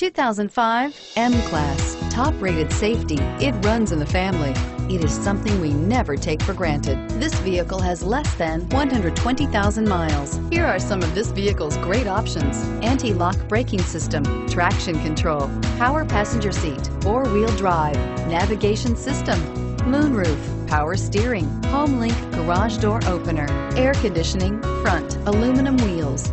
2005 M-Class. Top-rated safety, it runs in the family. It is something we never take for granted. This vehicle has less than 120,000 miles. Here are some of this vehicle's great options. Anti-lock braking system, traction control, power passenger seat, four-wheel drive, navigation system, moonroof, power steering, HomeLink garage door opener, air conditioning, front, aluminum wheels.